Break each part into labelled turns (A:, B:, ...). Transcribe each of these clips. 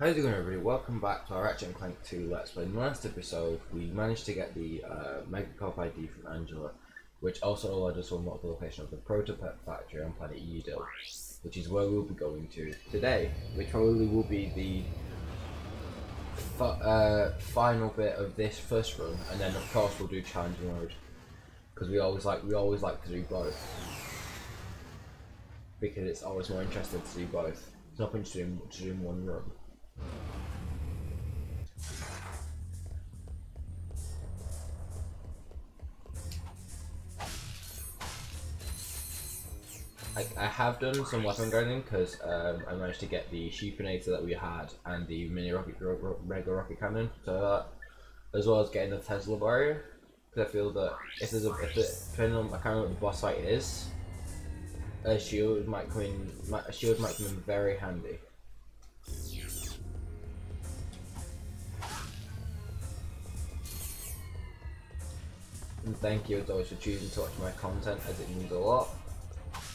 A: How's it going everybody? Welcome back to our Ratchet and Clank 2 Let's Play. In the last episode, we managed to get the uh, Mega ID from Angela, which also allowed us to unlock the location of the Protopet factory on planet Yeedil, which is where we'll be going to today, which probably will be the uh, final bit of this first run, and then of course we'll do challenge mode, because we always like we always like to do both, because it's always more interesting to do both. It's not to do, to do in one run. I, I have done some weapon grinding because um, I managed to get the sheepinator that we had and the mini rocket ro- ro- mega rocket cannon so that as well as getting the Tesla barrier because I feel that if there's a if the, depending on I can't remember what the boss fight is a shield might come in might, a shield might come in very handy. And thank you as always for choosing to watch my content as it means a lot.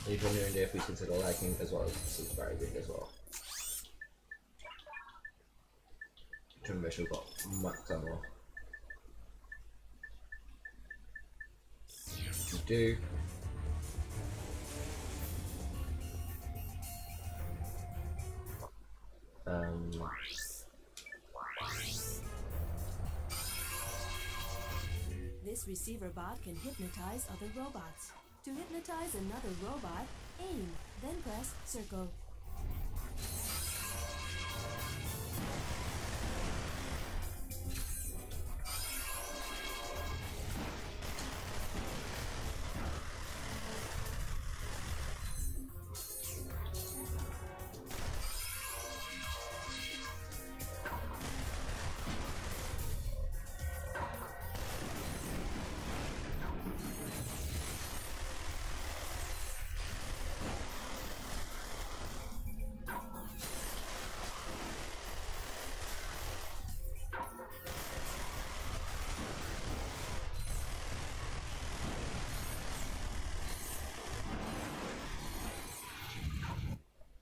A: If you're new and please consider liking as well as subscribing as well. To make sure we've got max ammo. We do. Um,
B: This receiver bot can hypnotize other robots. To hypnotize another robot, aim, then press circle.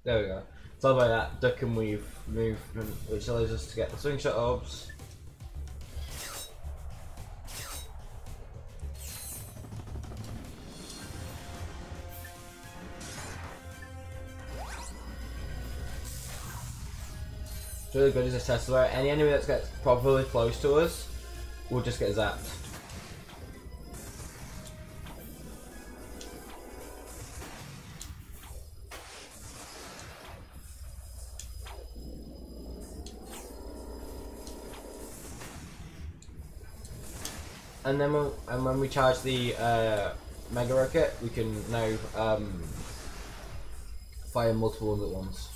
A: There we go. All about that duck and weave movement, which allows us to get the swing shot orbs. It's really good as a where any enemy that gets properly close to us will just get zapped. And then when, and when we charge the uh, mega rocket, we can now um, fire multiple ones at once.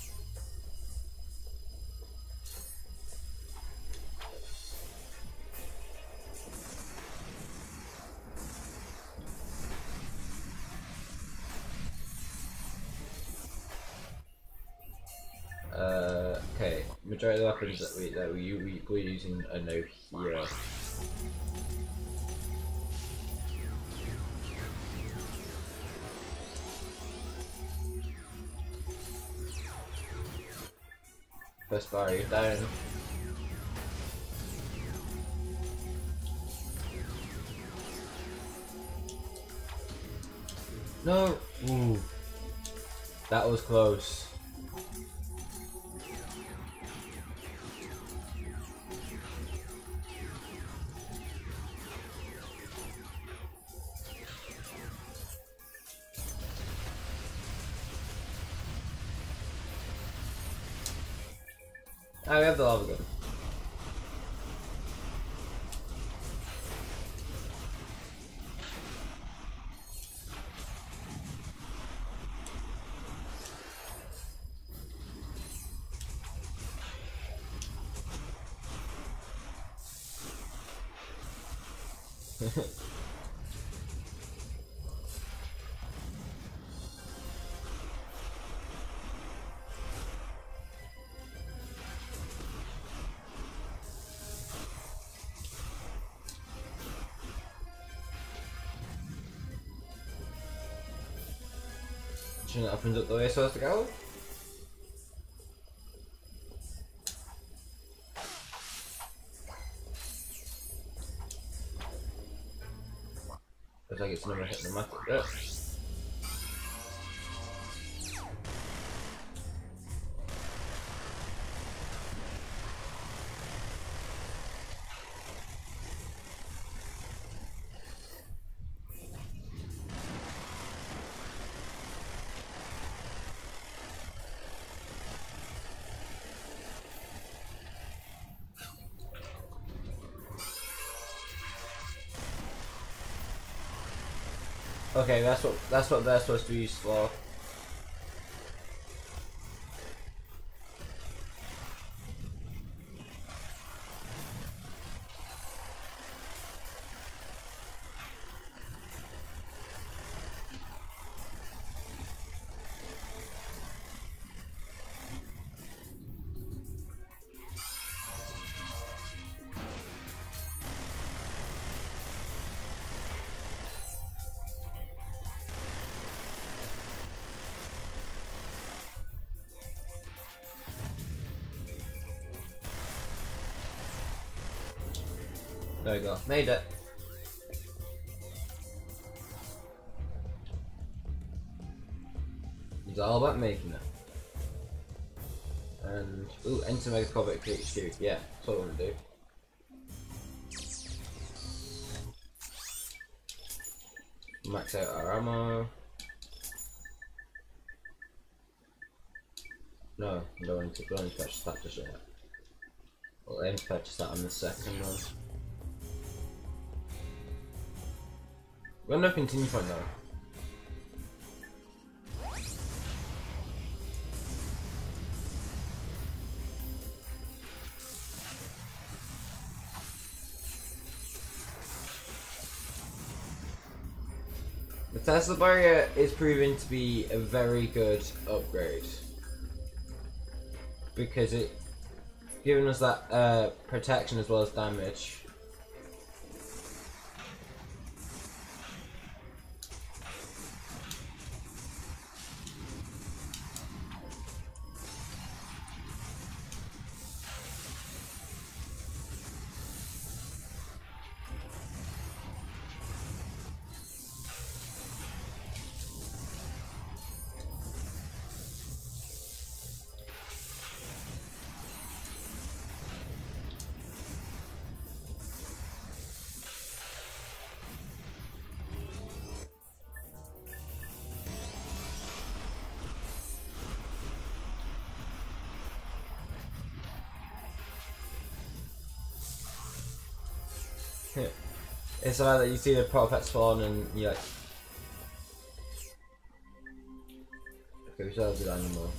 A: Uh, okay, majority of the weapons that we that we, we we're using are now here. First bar, you're down. No! Ooh. That was close. We have the lava gun. option that opens up the way so to go. Looks like it's never hit the mark. Okay, that's what that's what they're supposed to be used for. There we go. Made it. It's all about making it. And ooh, enter Megacovic HQ. Yeah, that's what I want to do. Max out our ammo. No, I don't want to, don't to purchase that just yet. We'll aim to purchase that on the second one. We're gonna continue for now. The Tesla barrier is proving to be a very good upgrade because it giving us that uh, protection as well as damage. It's like that you see the prophet spawn and you're like. Okay, we still have a good animal.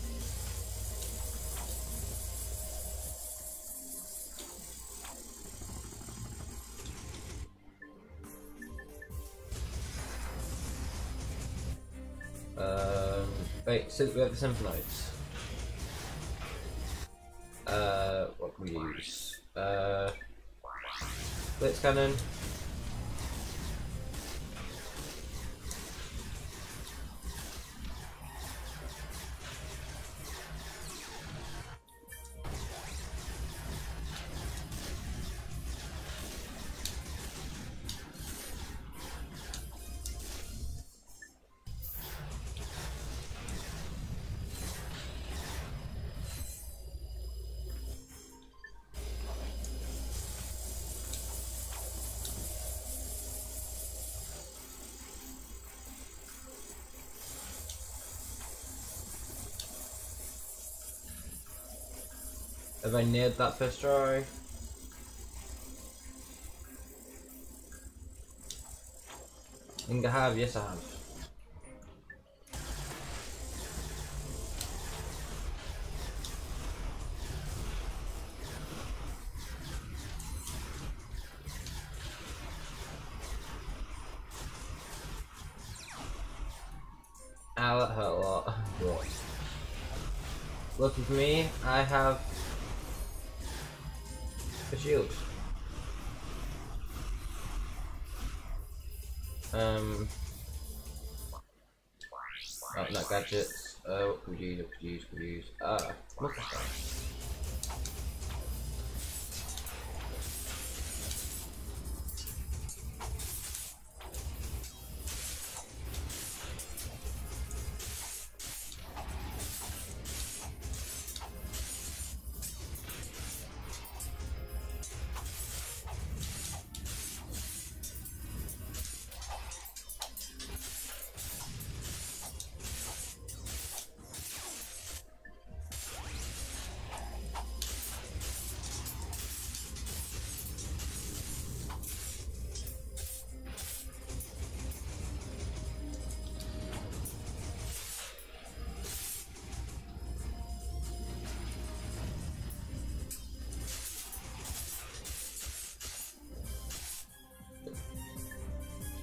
A: Um, wait, so we have the Synthenoids. Uh, what can we use? Uh, Blitz Cannon. Have I nailed that first try? I think I have, yes I have.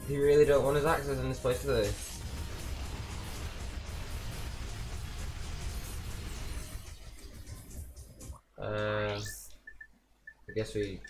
A: He really don't want his access in this place, do they? Uh, I guess we.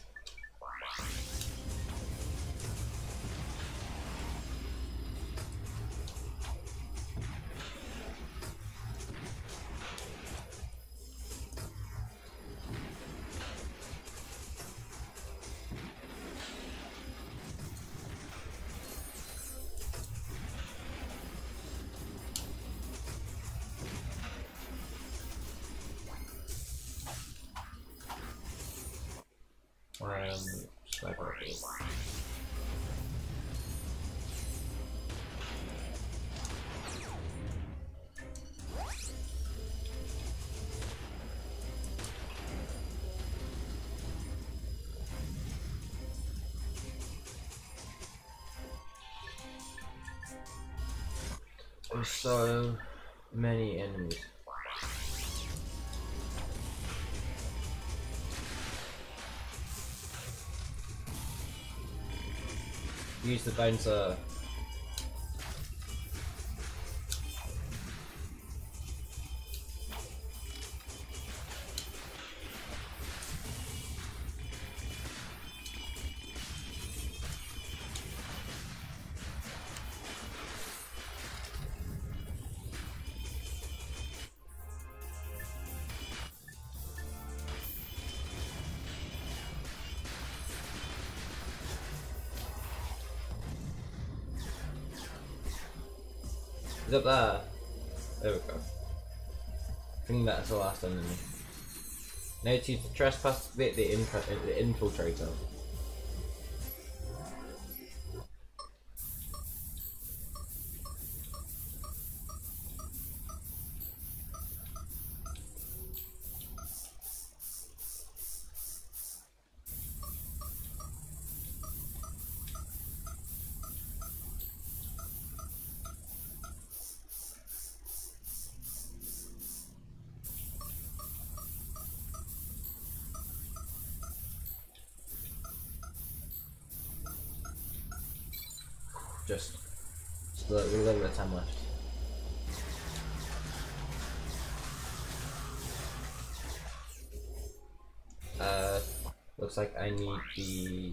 A: So many enemies. Use the bouncer. He's up there. There we go. I think that's the last enemy. Now to trespass the, the, the infiltrator. Looks like I need the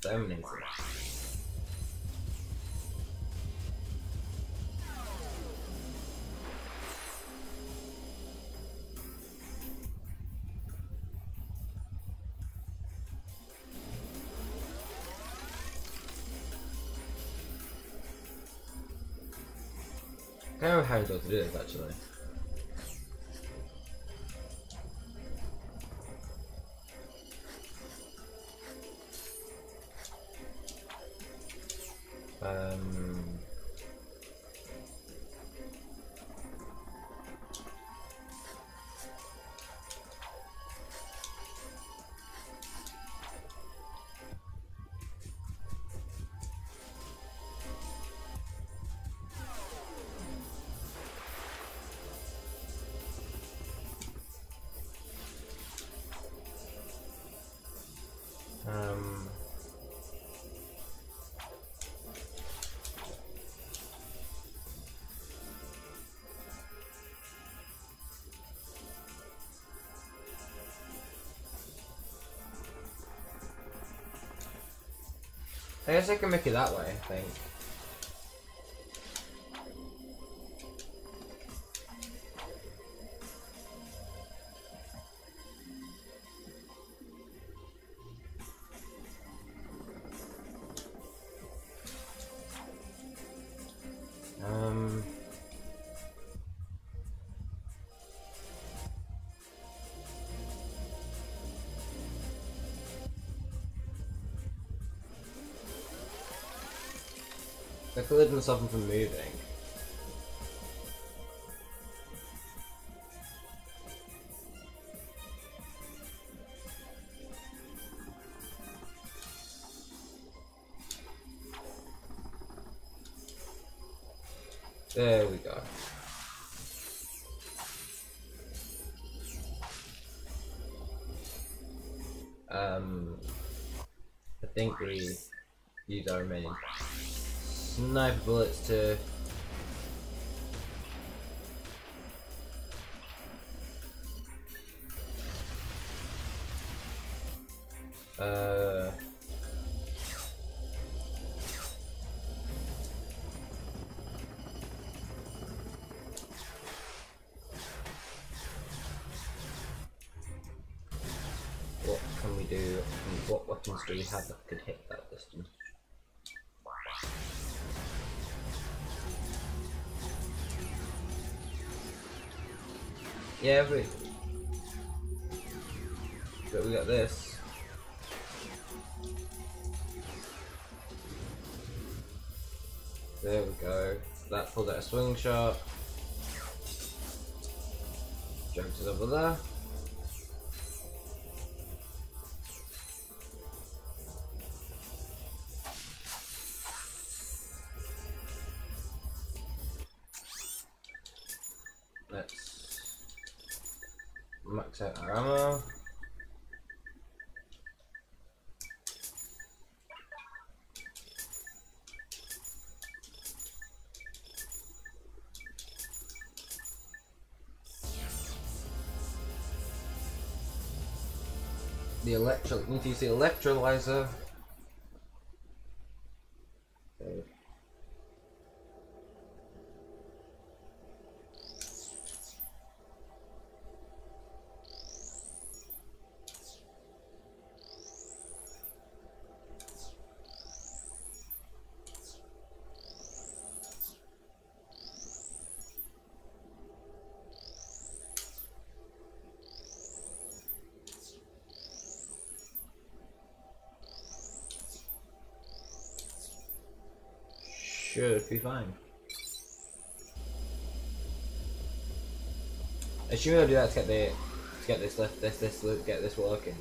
A: Terminator. I don't know how to do this actually. I guess I can make it that way, I think. Him from moving. There we go. Um, I think we use our remaining sniper bullets to There we go. That pulled out a swing shot. Jumps it over there. Electro need to use the electrolyzer. Should be fine. Assuming I'll do that to get the to get this left this this get this working.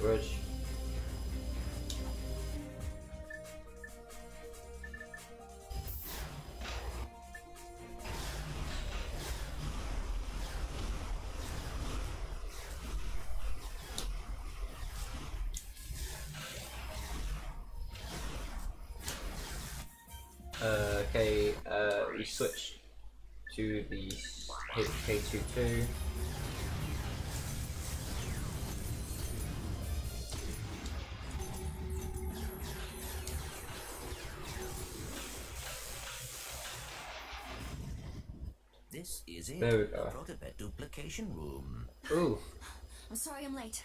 A: Bridge. Uh, okay, uh, we switch to the HK22.
C: Protopet room.
A: Ooh,
D: I'm sorry I'm late.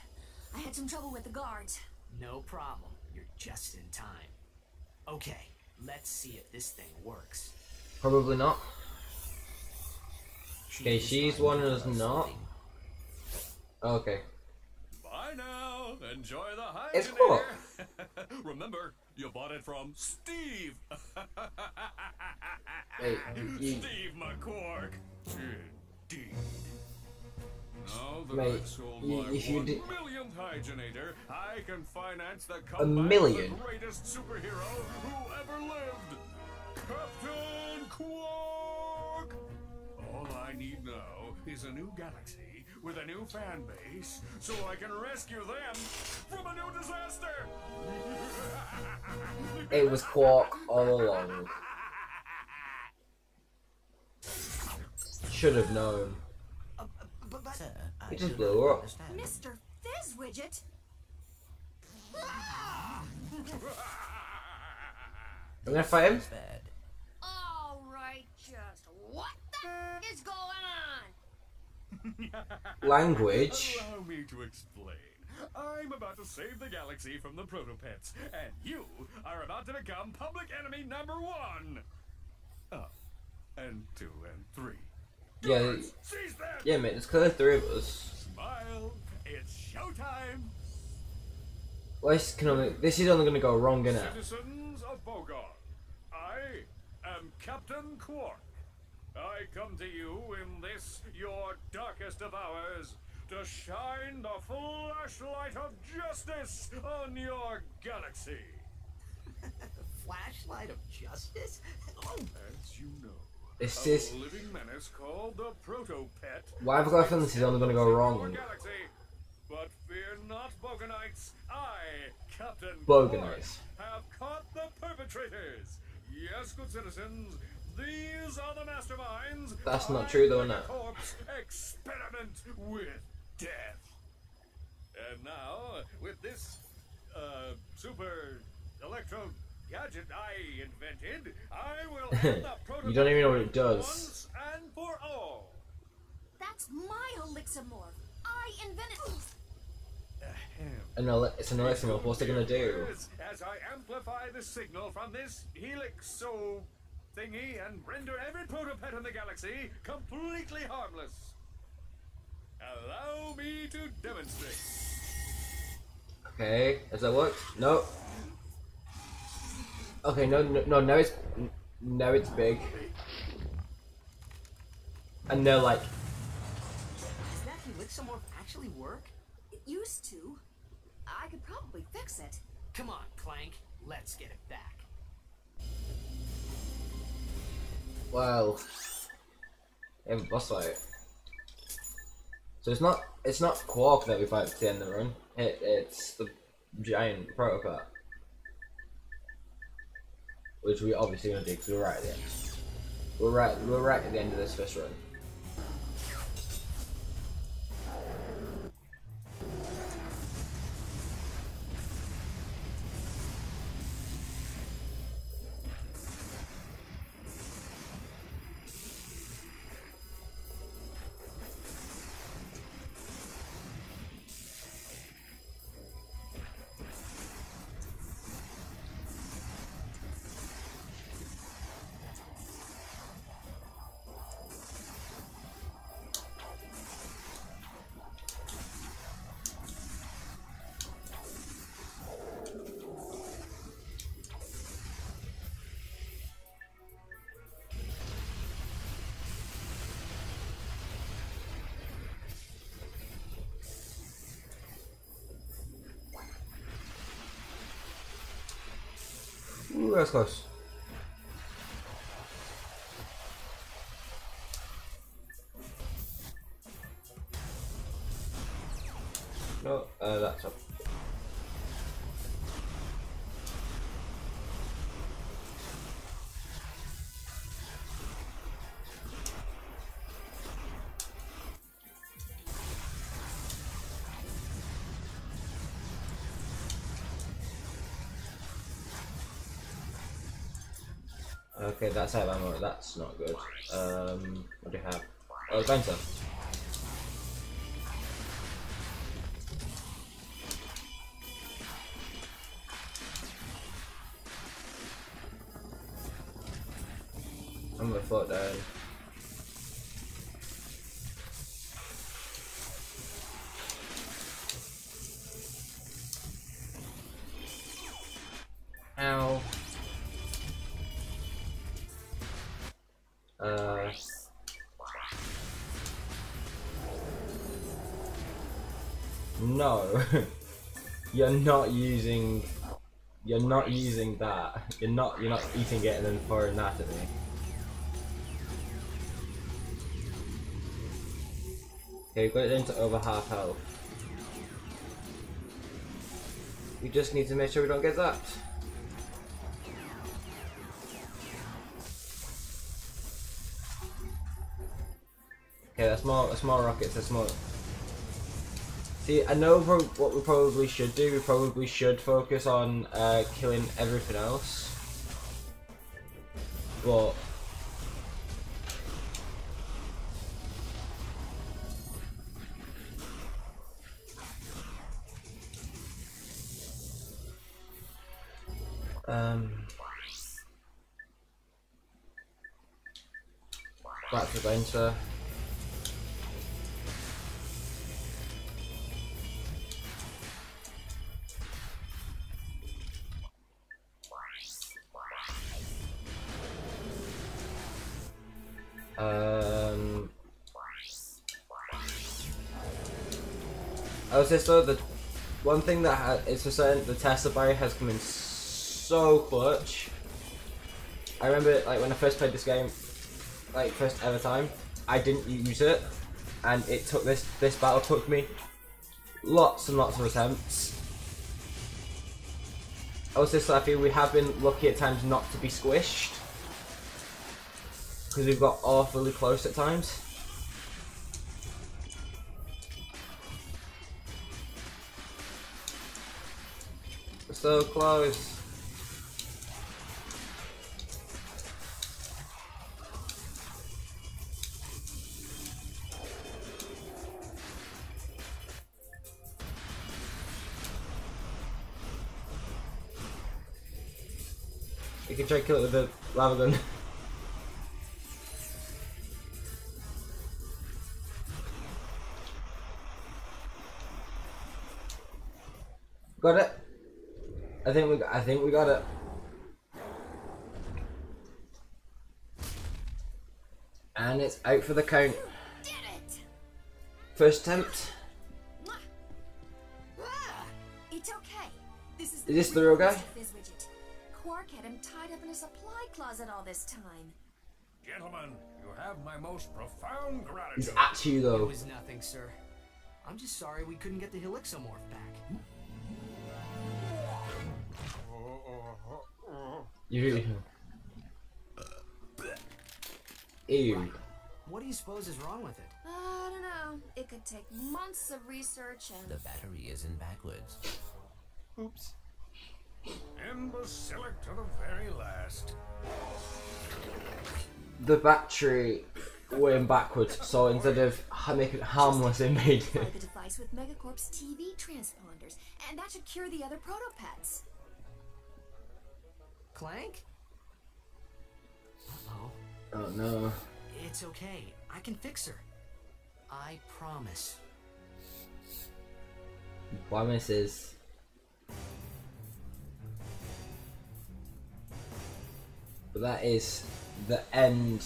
D: I had some trouble with the guards.
E: No problem. You're just in time. Okay, let's see if this thing works.
A: probably not. Okay, she's one
C: out
A: of us not. Okay.
F: Bye now. Enjoy the high.
A: It's cool.
F: Remember, you bought it from Steve.
A: Hey, you-
F: Steve McQuark. Indeed. Now
A: Mate,
F: I've
A: you- if you did-
F: millionth hygienator, I can finance the comeback
A: million?
F: of the greatest superhero who ever lived, Captain Quark. All I need now is a new galaxy with a new fan base, so I can rescue them from a new disaster.
A: It was Quark all along. Should have known.
E: Uh, but, but
C: Sir, I
A: He just blew her up.
C: understand.
D: Mr. Fizzwidget?
A: I'm gonna fight him.
D: Alright, just what the is going on?
A: Language.
F: Allow me to explain. I'm about to save the galaxy from the protopets, and you are about to become public enemy number one. Oh, and two and three.
A: Yeah,
F: Seize them!
A: Yeah, mate. There's clearly three of us.
F: Smile. It's showtime.
A: Well, this can only. This is only gonna go wrong, innit?
F: Citizens of Bogon, I am Captain Quark. I come to you in this, your darkest of hours, to shine the flashlight of justice on your galaxy.
E: The flashlight of justice? Oh,
F: As you know,
A: This
F: a living menace called the Protopet.
A: Why have I got a feeling this is only gonna go wrong?
F: galaxy. But fear not, Bogonites. I, Captain
A: Bogonites.
F: Have caught the perpetrators. Yes, good citizens, these are the masterminds.
A: That's not true though, innit?
F: Corpse experiment with death. And now, with this uh, super electro gadget I invented, I will end
A: You don't even know what it does.
F: Once and for all.
D: That's my Helixomorph. I invented.
F: Ahem.
A: An ele- it's an elixir morph. What's it gonna do?
F: As I amplify the signal from this helixo thingy and render every protopet in the galaxy completely harmless. Allow me to demonstrate.
A: Okay, has that worked? No. Okay, no, no, no. Now it's now it's big, and they're like,
E: does that helixomorph actually work?
D: It used to. I could probably fix it.
E: Come on, Clank. Let's get it back.
A: well, they have a boss fight. So it's not it's not Quark that we fight at the end of the run. It, it's the giant protopet, which we obviously gonna do because we're right at the end. We're right we're right at the end of this first run. Ooh, that's close. No, uh, that's up. Okay, that's out of ammo. That's not good. Um, what do you have? Oh, Venter. You're not using you're not using that. You're not you're not eating it and then throwing that at me. Okay, we've got it into over half health. We just need to make sure we don't get zapped. Okay, that's more that's more rockets, that's more See, I know what we probably should do. We probably should focus on uh, killing everything else. But um, back to Venter. Um, I would say so. The one thing that ha- is for certain, the Tesla barrier has come in so clutch. I remember, like when I first played this game, like first ever time, I didn't use it, and it took this this battle took me lots and lots of attempts. Also, so I feel we have been lucky at times not to be squished because we've got awfully close at times. We're so close. You can try to kill it with the lava gun. I think we. I think we got it. And it's out for the count.
D: Did it!
A: First attempt.
D: It's okay. This is,
A: Is this the real guy?
D: Quark had him tied up in a supply closet all this time.
F: Gentlemen, you have my most profound
A: It's
F: gratitude.
A: at you though.
E: It was nothing, sir. I'm just sorry we couldn't get the Helixomorph back.
A: You. really Ew.
E: What do you suppose is wrong with it?
D: Uh, I don't know. It could take months of research and.
C: The battery is in backwards.
E: Oops.
F: Imbecilic to the very last.
A: The battery went backwards, so instead of making it harmless, it made it.
D: the device with Megacorp's TV transponders, and that should cure the other protopets.
E: Clank? Uh-oh.
A: Oh no.
E: It's okay. I can fix her. I promise.
A: Promises. But that is the end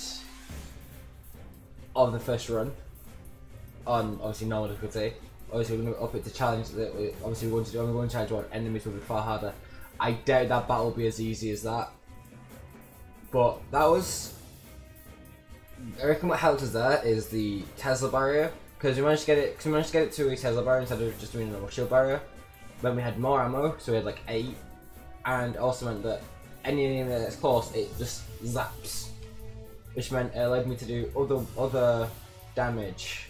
A: of the first run on obviously normal difficulty. Obviously, we're going to up it to challenge. That we, obviously, we want to do. We're going to challenge one. Enemies will be far harder. I doubt that battle will be as easy as that. But that was. I reckon what helped us there is the Tesla barrier because we managed to get it. Cause we managed to get it to a Tesla barrier instead of just doing a normal shield barrier. Then we had more ammo, so we had like eight, and also meant that any enemy that's close, it just zaps, which meant it allowed me to do other other damage.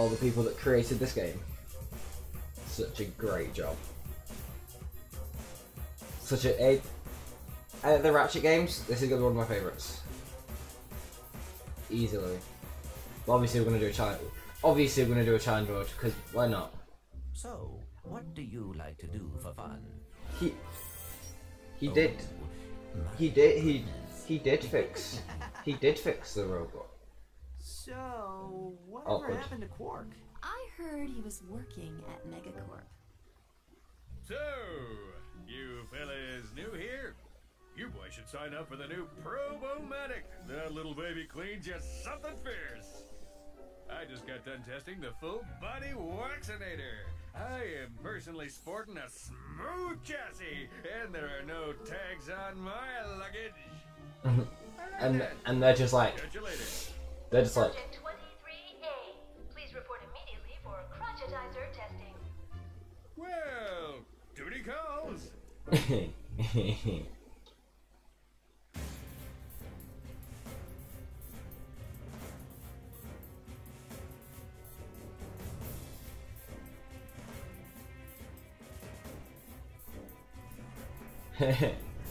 A: All the people that created this game. Such a great job. Such a, a out of the Ratchet games, this is gonna be one of my favourites. Easily. But obviously we're gonna do a challenge. Obviously we're gonna do a challenge mode because why not?
C: So, what do you like to do for fun?
A: He he
C: Oh,
A: did he did he he did fix he did fix the robot.
E: So, whatever oh,
A: Awkward.
E: happened to Qwark?
B: I heard he was working at Megacorp.
F: So, you fellas new here? You boys should sign up for the new Probomatic. That little baby cleans just something fierce. I just got done testing the full body waxinator. I am personally sporting a smooth chassis, and there are no tags on my luggage.
A: And
F: that.
A: and they're just like
F: Catch you later.
A: They're just like
G: 23A. Please report immediately for crotchetizer testing.
F: Well, duty calls.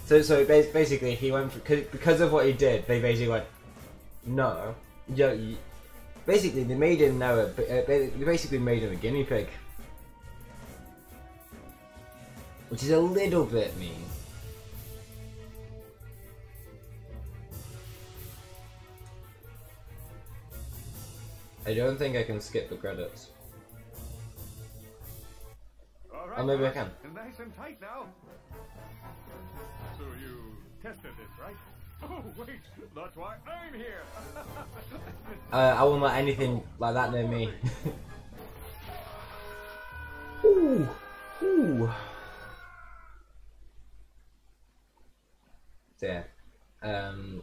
A: so so bas- basically he went for, because of what he did. They basically went no. Yo, you, basically they made him now. A, uh, they basically made him a guinea pig, which is a little bit mean. I don't think I can skip the credits.
F: Right.
A: Oh, maybe I can.
F: Nice and tight now. So you tested this, right? Oh wait, that's why I'm here.
A: Uh, I won't let anything like that near me. ooh, ooh. So yeah, um,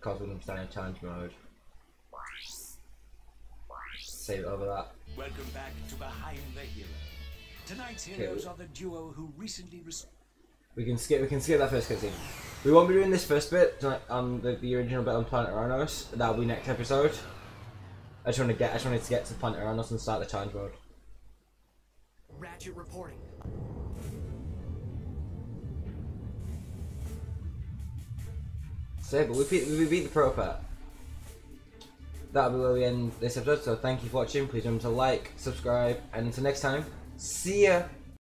A: Cosmic Stein challenge mode. Save it over that.
H: Welcome back to Behind the Hero. Tonight's
A: Okay.
H: heroes are the duo who recently res-
A: We can skip. We can skip that first cutscene. We won't be doing this first bit on um, the, the original bit on Planet Aranos. That'll be next episode. I just want to get. I just wanted to get to Planet Aranos and start the challenge mode.
E: Ratchet reporting.
A: So but we beat, we beat the Protopet. That'll be where we end this episode. So thank you for watching. Please remember to like, subscribe, and until next time, see ya.